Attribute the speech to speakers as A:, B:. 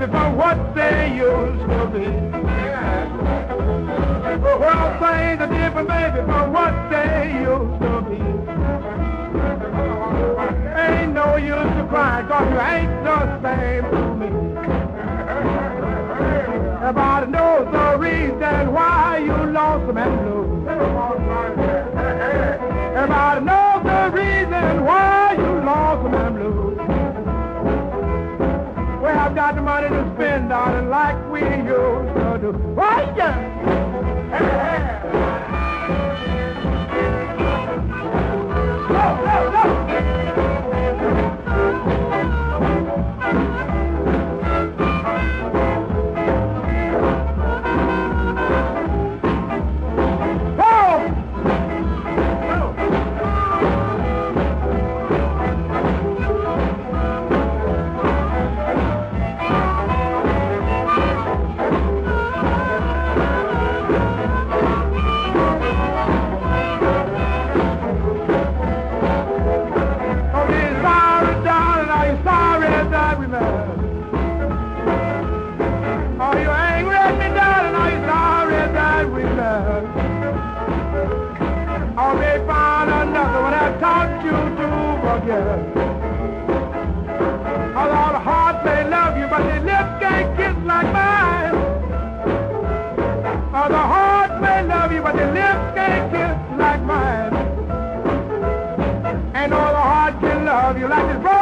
A: baby, from what they used to be. Well, things are different, baby, from what they used to be. Ain't no use to cry, cause you ain't the same to me. Everybody knows the reason why you lonesome and blue. Got the money to spend, darling, like we used to do. Why, yeah. Taught you to forget. Although the heart may love you, but the lips can't kiss like mine. Or the heart may love you, but the lips can't kiss like mine. And all the heart can love you like this